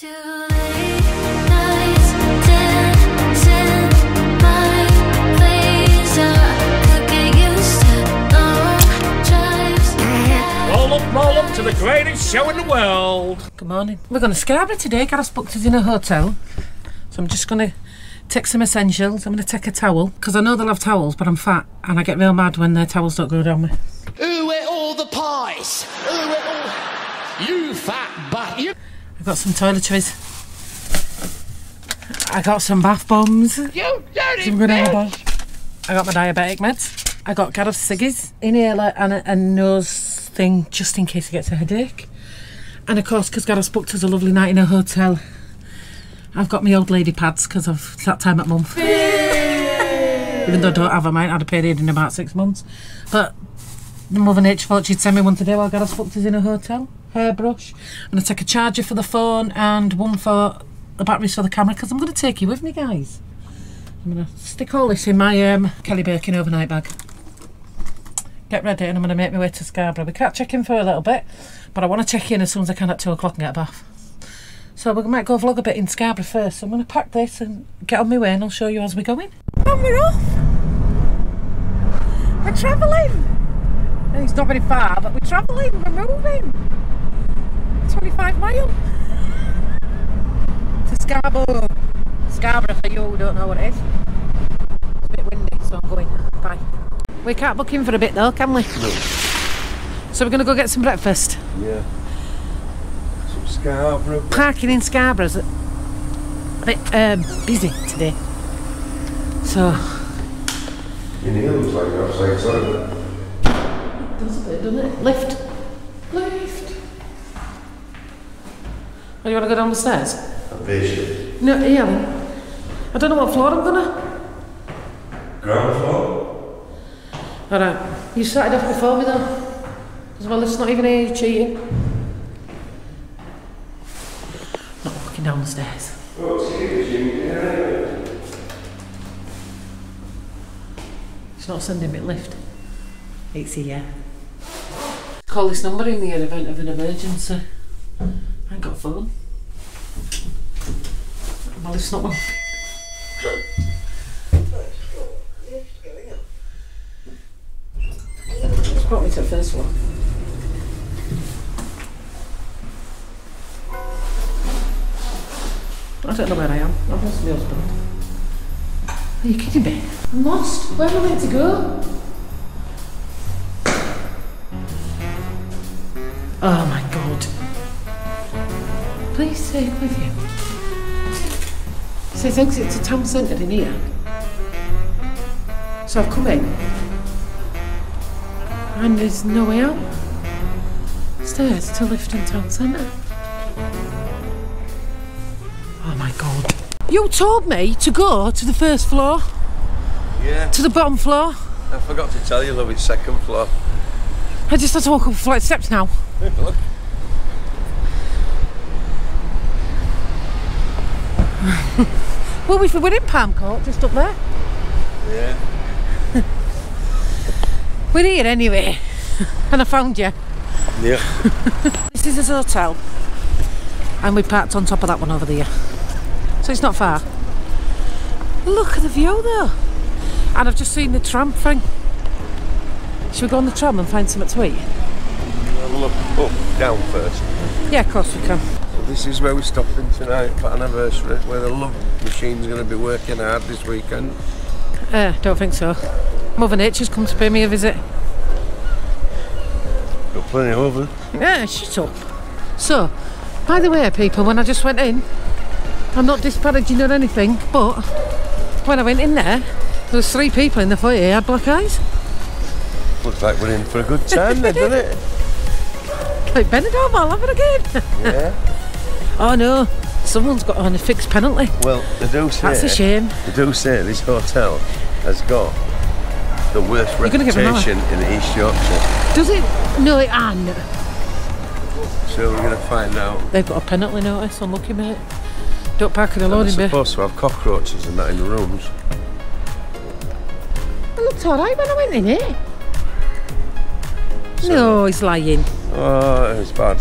Roll up, roll up to the greatest show in the world. Good morning. We're going to Scarborough today. Gareth's booked us in a hotel. So I'm just going to take some essentials. I'm going to take a towel because I know they'll have towels, but I'm fat and I get real mad when their towels don't go down me. Who ate all the pies? Who ate all... You fat butt. You... Got some toiletries. I got some bath bombs. You dirty Some good bitch. I got my diabetic meds. I got Gareth's ciggies, inhaler and a, a nose thing just in case he gets a headache. And of course, because Gareth's booked us a lovely night in a hotel, I've got my old lady pads because of that time at mum. Even though I don't have them, I ain't had a period in about six months. But the mother nature thought she'd send me one today while Gareth's booked us in a hotel. Hairbrush. and I'm going to take a charger for the phone and one for the batteries for the camera because I'm going to take you with me, guys. I'm going to stick all this in my um, Kelly Birkin overnight bag. Get ready and I'm going to make my way to Scarborough. We can't check in for a little bit, but I want to check in as soon as I can at 2 o'clock and get a bath. So we might go vlog a bit in Scarborough first. So I'm going to pack this and get on my way and I'll show you as we go in. And we're off! We're travelling! It's not very far, but we're travelling, we're moving! 25 mile to Scarborough. Scarborough for you who don't know what it is. It's a bit windy, so I'm going. Bye. We can't book in for a bit though, can we? No. So we're going to go get some breakfast. Yeah. Some Scarborough. Parking in Scarborough's a bit um, busy today. So. In here looks like outside toilet. Does a bit, doesn't it? Lift. Lift. Oh, you want to go down the stairs? A vision. No, yeah. I don't know what floor I'm gonna. Ground floor. Alright, you started off before me though. As well, it's not even a cheating. Not walking down the stairs. Oh, it's here, it's in here anyway. It's not sending me a lift. It's here. Call this number in the event of an emergency. I ain't got a phone. Well, it's not one. It's brought me to the first one. I don't know where I am. I've lost my husband. Are you kidding me? I'm lost. Where am I meant to go? Oh my god. Please take with you. Says exit to town centre in here. So I've come in. And there's no way out. Stairs to lift Lifton Town Centre. Oh my god. You told me to go to the first floor, Yeah. to the bottom floor. I forgot to tell you, love, it's second floor. I just had to walk up a flight of steps now. Look. Well, we we're in Palm Court, just up there. Yeah. We're here anyway. and I found you. Yeah. This is his hotel. And we parked on top of that one over there. So it's not far. Look at the view though. And I've just seen the tram thing. Should we go on the tram and find something to eat? Have a look up, down first. Yeah, of course we can. So this is where we're stopping tonight for anniversary, where the love machine's going to be working hard this weekend. Uh, don't think so. Mother Nature's come to pay me a visit. Got plenty of oven. Yeah, shut up. So, by the way, people, when I just went in, I'm not disparaging or anything, but when I went in there, there was three people in the foyer who had black eyes. Looks like we're in for a good time then, doesn't it? Like Benidorm all over again. Yeah. oh no, someone's got on a fixed penalty. Well, they do say. That's a shame. They do say this hotel has got the worst You're gonna get me reputation in East Yorkshire. Does it? No, it and So we're going to find out. they've got a penalty notice. Unlucky mate. Don't park in the loading bay. supposed to have cockroaches and that in the rooms. It looked alright when I went in eh? it. No, he's lying. Oh, it's bad.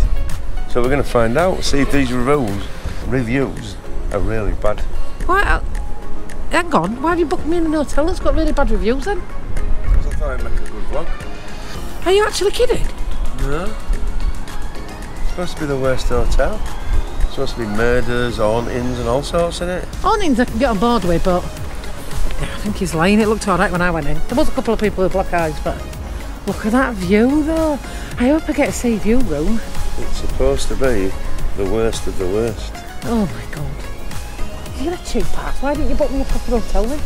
So we're going to find out, see if these reviews reviews are really bad. Why? uh, Hang on. Why have you booked me in an hotel that's got really bad reviews then? Because I thought I'd make a good vlog. Are you actually kidding? No. It's supposed to be the worst hotel. It's supposed to be murders, hauntings, and all sorts in it. Awnings I can get on board with, but yeah, I think he's lying. It looked alright when I went in. There was a couple of people with black eyes, but look at that view though. I hope I get a sea view room. It's supposed to be the worst of the worst. Oh my god. You're a cheap ass. Why didn't you book me a proper hotel then?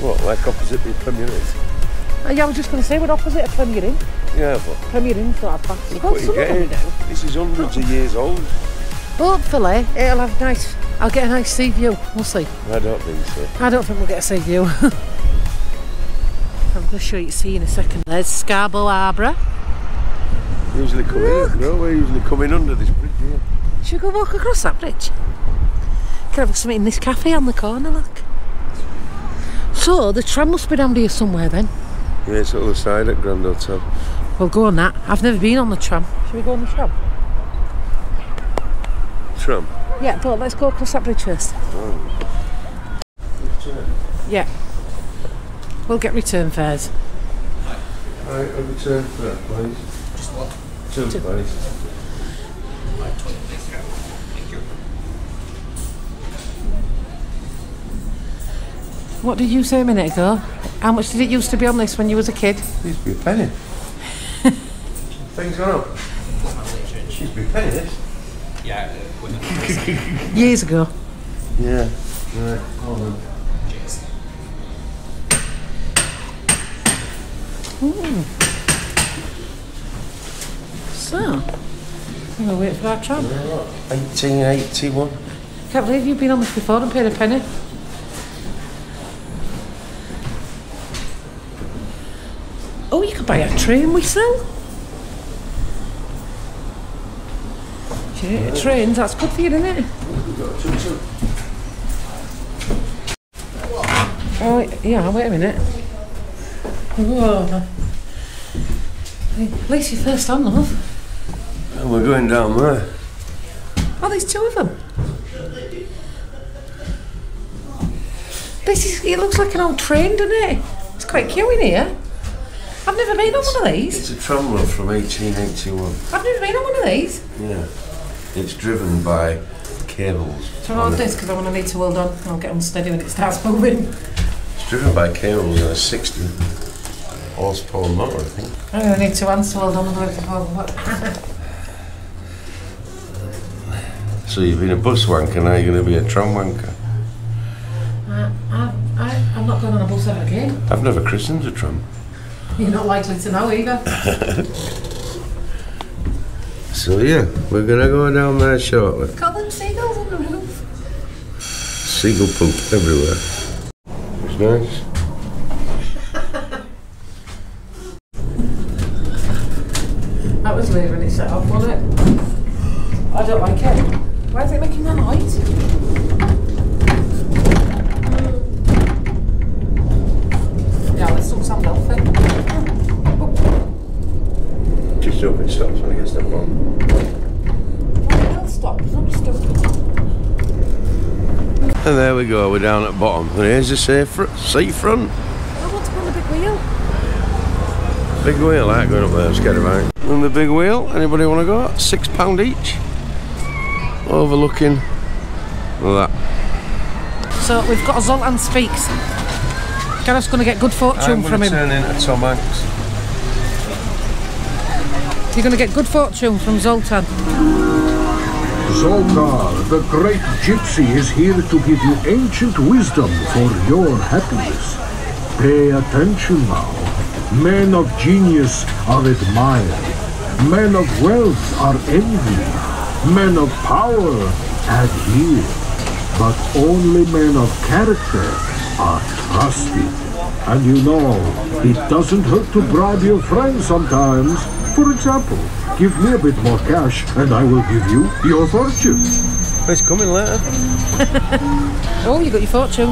What, like opposite the Premier Inn? Uh, yeah, I was just going to say we're opposite a Premier Inn. Yeah, but Premier Inn's not a bad. look what you're getting. This is hundreds of years old. Hopefully it'll have nice. I'll get a nice sea view. We'll see. I don't think so. I don't think we'll get a sea view. I'm going to show you see in a second. There's Scarborough Harbour. Usually come in. No, we're usually coming under this bridge here. Should we go walk across that bridge? Can have something in this cafe on the corner, look. So the tram must be down here somewhere then. Yeah, it's the other side at Grand Hotel. We'll go on that. I've never been on the tram. Should we go on the tram? Tram. Yeah, but let's go across that bridge first. Oh. Yeah. We'll get return fares. Right, a return that, please. What? Two, please. What did you say a minute ago? How much did it used to be on this when you was a kid? It used to be a penny. Things gone up. Used to be a penny, this. Years ago. Yeah. Right, hold on. So, we'll wait for our tram. 1881. Can't believe you've been on this before and paid a penny. Oh, you could buy a train whistle. Shit, trains, that's good for you, isn't it? Oh, yeah, wait a minute. Whoa. At least you're first on, love. We're going down there. Oh, there's two of them. This is, it looks like an old train, doesn't it? It's quite cute in here. I've never been on one of these. It's a tram from 1881. I've never been on one of these. Yeah. It's driven by cables. So I'll hold this because I want to need to hold on and I'll get unsteady when it starts moving. It's driven by cables and a 60 horsepower motor, I think. I'm going to need to hold on otherwise I won't. So you've been a bus wanker, now you're going to be a tram wanker. I, I, I, I'm not going on a bus ever again. I've never christened a tram. You're not likely to know either. So yeah, we're going to go down there shortly. Got them seagulls on the roof. Seagull poop everywhere. It's nice. That was weird when it set off, wasn't it? I don't like it. Why is it making that noise? Yeah, let's do some healthy. Just hope it stops when it gets to the bottom. It'll stop. It's not stupid. And there we go, we're down at the bottom. And here's the safe fr- seafront. I want to go on the big wheel. Big wheel, I ain't going up there, I'm scared about it. And the big wheel, anybody want to go? Six pound each. Overlooking that. So we've got a Zoltan Speaks. Gareth's going to get good fortune I'm from going to him. turn into Tom Hanks. You're going to get good fortune from Zoltan. Zoltar, the great gypsy, is here to give you ancient wisdom for your happiness. Pay attention now. Men of genius are admired. Men of wealth are envied. Men of power adhered. But only men of character are trusted. And you know, it doesn't hurt to bribe your friends sometimes. For example, give me a bit more cash and I will give you your fortune. It's coming later. Oh, you got your fortune.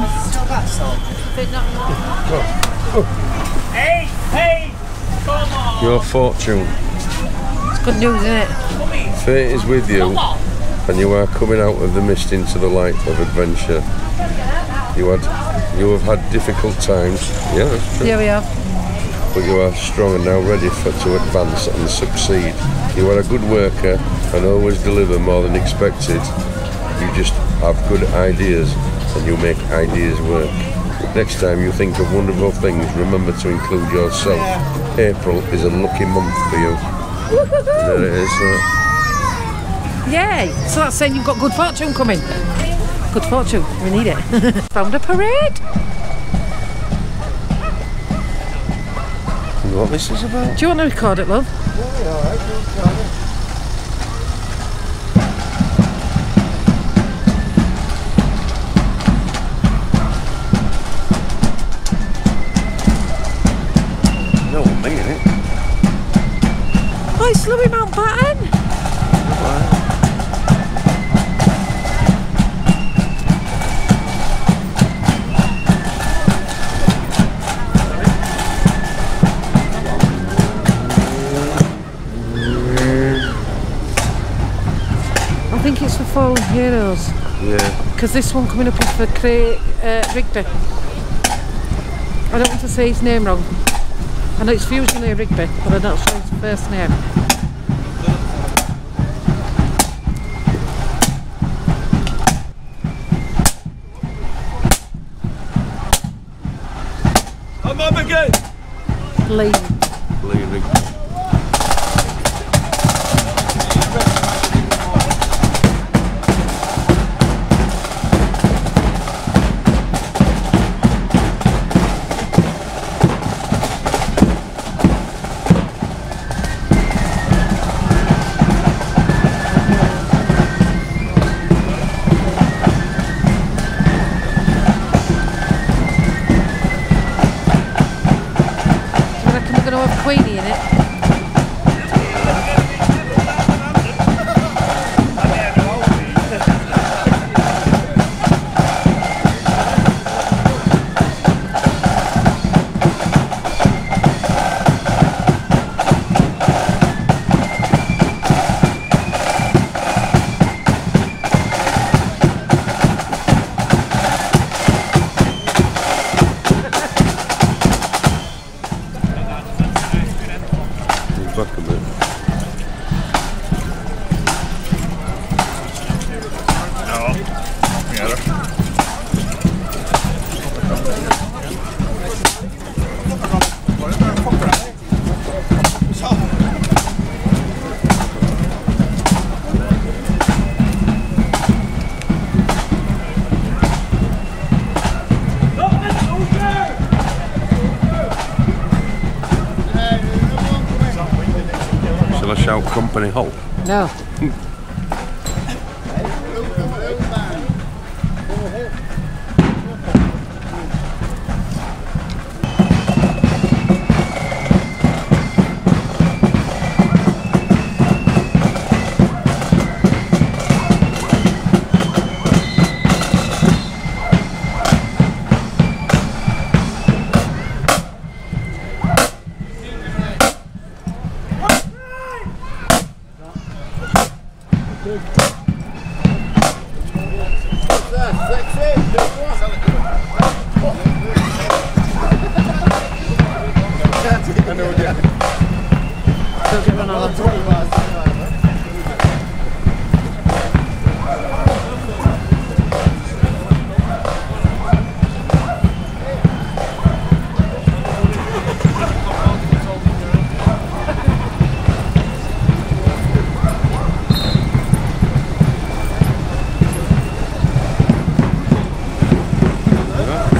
Hey, hey, come on. Your fortune. It's good news, isn't it? Fate is with you. and you are coming out of the mist into the light of adventure. You had, you have had difficult times, yeah, that's true. Here we are. but you are strong and now ready for to advance and succeed. You are a good worker and always deliver more than expected. You just have good ideas and you make ideas work. Next time you think of wonderful things, remember to include yourself. April is a lucky month for you. there it is. uh, Yay! So that's saying you've got good fortune coming. Good fortune. We need it. Found a parade. you know what this is about? Do you want to record it, love? No, me in it. Oh, it's Louis Mountbatten. I think it's for Fallen Heroes Yeah. because this one coming up is for Craig uh, Rigby. I don't want to say his name wrong. I know it's Fusilier Rigby, but I'm not sure his first name. I'm up again. Lee. Leaving. Do company halt? No.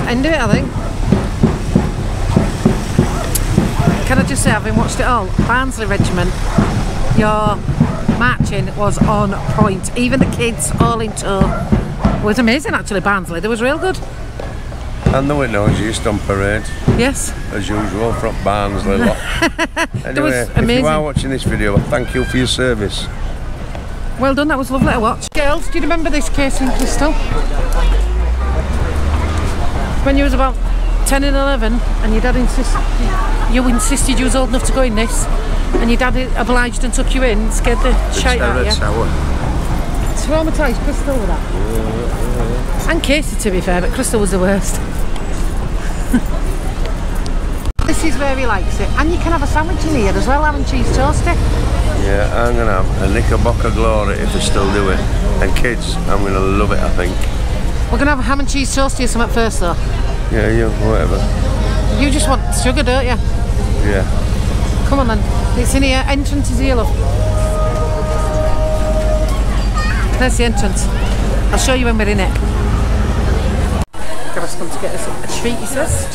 End of it, I think. Can I just say, having watched it all, Barnsley Regiment, your marching was on point. Even the kids, all in tow. It was amazing, actually, Barnsley. They was real good. And the windows used on parade, Yes. as usual, from Barnsley lot. anyway, if you are watching this video, thank you for your service. Well done, that was lovely to watch. Girls, do you remember this Casey and Crystal? When you was about 10 and 11 and your dad insisted, you insisted you was old enough to go in this and your dad obliged and took you in, scared the shite out of you. Traumatised Crystal with that. And Casey, to be fair, but Crystal was the worst. this is where he likes it. And you can have a sandwich in here as well, ham and cheese toasty. Yeah, I'm gonna have a Knickerbocker Glory if they still do it. And kids, I'm gonna love it, I think. We're going to have a ham and cheese toasty or something first, though. Yeah, yeah, whatever. You just want sugar, don't you? Yeah. Come on then. It's in here. Entrance is here, love. There's the entrance. I'll show you when we're in it. Gareth's come to get us a treat, he says.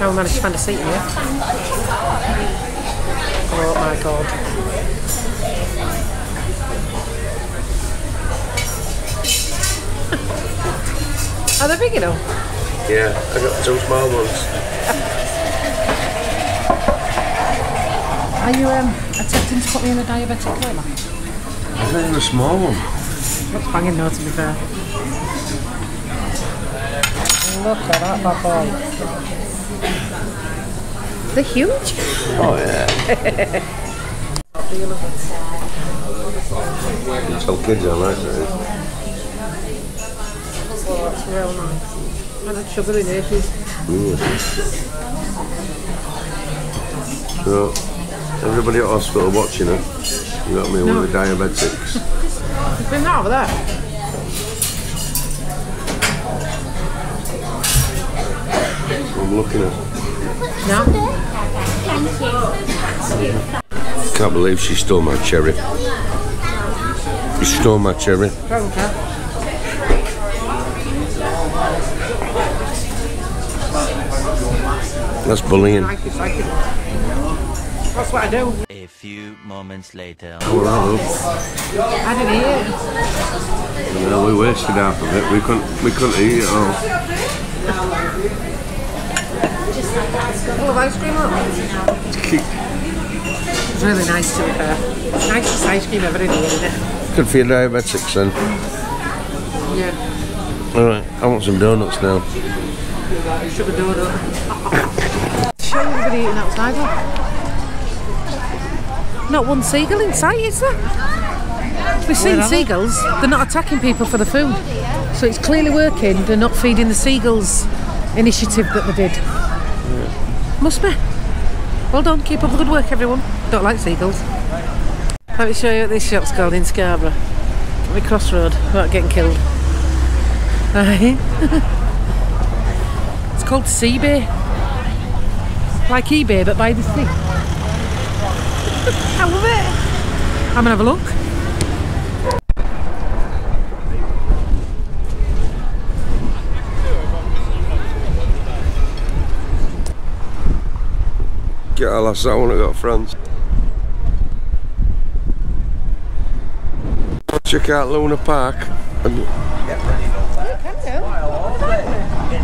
Now we managed to find a seat here. Oh my god. Are they big enough? Yeah, I got two small ones. Are you um, attempting to put me in a diabetic coma? I think a small one. Looks banging though, to be fair. Look at that bad boy. They're huge. Oh yeah. Tell kids I like that. Real nice. And the sugar in it is. So, everybody at hospital watching it. You got me with the diabetics. It's been over there. I'm looking at. No. Thank you. Can't believe she stole my cherry. She stole my cherry. Don't care. That's bullying. Like it, like it. That's what I do. A few moments later. Oh, well, I didn't eat it. well, we wasted half of it. We couldn't. We couldn't eat it all. Full of ice cream on it. It's really nice to be fair. It's the nicest ice cream ever in here, isn't it? Good for your diabetics then. Yeah. All right, I want some donuts now. Show everybody eating outside. Not one seagull in sight, is there? We've seen seagulls. They're not attacking people for the food. So it's clearly working. They're not feeding the seagulls initiative that they did. Must be. Well done. Keep up the good work, everyone. Don't like seagulls. Let me show you what this shop's called in Scarborough. At the crossroad without getting killed. Right. It's called Seabay. Like eBay, but by the sea. I love it. I'm gonna have a look. Get a lass that one I got France. Check out Luna Park. And,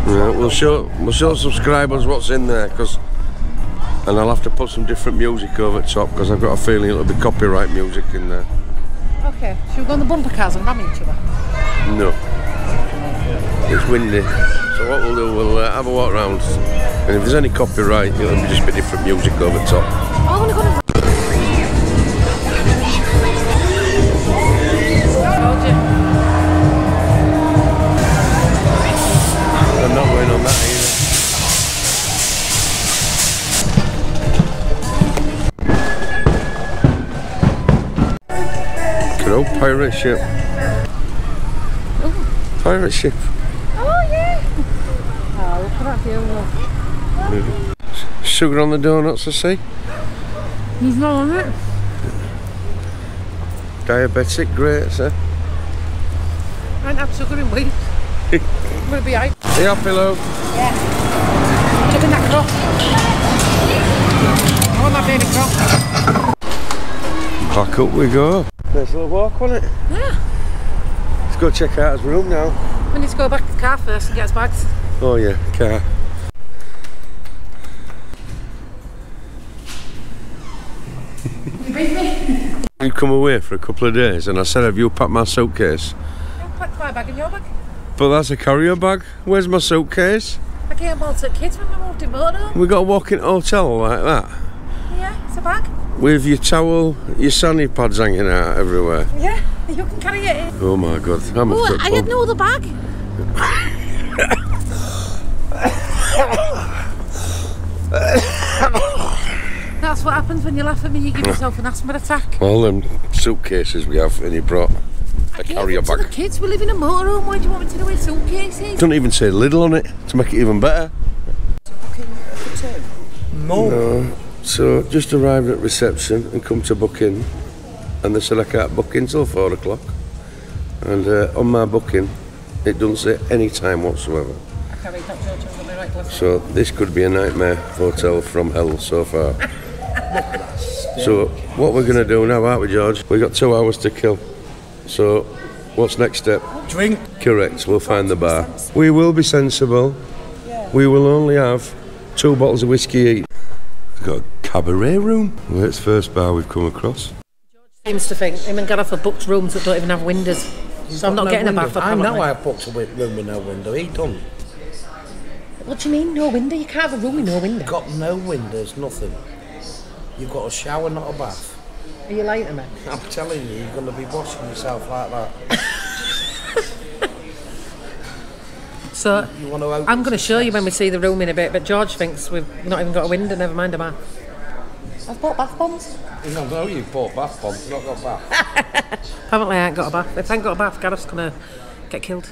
yeah, we'll show we'll show subscribers what's in there because and I'll have to put some different music over top because I've got a feeling it'll be copyright music in there. Okay, should we go on the bumper cars and ram each other? No. It's windy. So what we'll do, we'll uh, have a walk round and if there's any copyright it'll be just be different music over top. Oh, pirate ship. Pirate ship. Oh yeah. Oh, look at that view. look. Sugar on the donuts, I see. There's no on it. Diabetic, great, sir. I ain't had sugar in weeks. I'm going to be out? Are you happy, love? Chicken that cross. I want that baby cross. Back up we go. Nice little walk, wasn't it? Yeah. Let's go check out his room now. We need to go back to the car first and get his bags. Oh yeah, car. You beat me. You come away for a couple of days and I said, have you packed my suitcase? I packed my bag in your bag. But that's a carrier bag. Where's my suitcase? I came all to kids when we moved in Bodo. We got to walk in a hotel like that. Yeah, it's a bag. With your towel, your sandy pads hanging out everywhere. Yeah. You can carry it in. Oh my god, how much? Oh, got I had pub? no other bag. That's what happens when you laugh at me. You give yourself an asthma attack. All them suitcases we have, and he brought a Give carrier it to the bag. kids. We live in a motorhome. Why do you want me to do with suitcases? Don't even say Lidl on it to make it even better. No. So just arrived at reception and come to book in, and they said I can't book in till four o'clock. And uh, on my booking, it doesn't say any time whatsoever. I can't read that, George. I've got my right glasses. So this could be a nightmare hotel from hell so far. so what we're going to do now, aren't we, George? We've got two hours to kill. So what's next step? Drink. Correct. We'll find the bar. We will be sensible. We will only have two bottles of whiskey each. We've got a cabaret room. Well, it's the first bar we've come across. George Seems to think him and Gareth have booked rooms that don't even have windows. So I'm not No getting window. a bath. I know apparently. I booked a room with no window. He done. What do you mean, no window? You can't have a room with no window. Got no windows, nothing. You've got a shower, not a bath. Are you lying to me? I'm telling you, you're going to be washing yourself like that. So You want to I'm going to show you when we see the room in a bit, but George thinks we've not even got a window, never mind a bath. I've bought bath bombs. No, no, you've bought bath bombs, you've not got bath. Apparently I ain't got a bath. If I ain't got a bath, Gareth's going to get killed.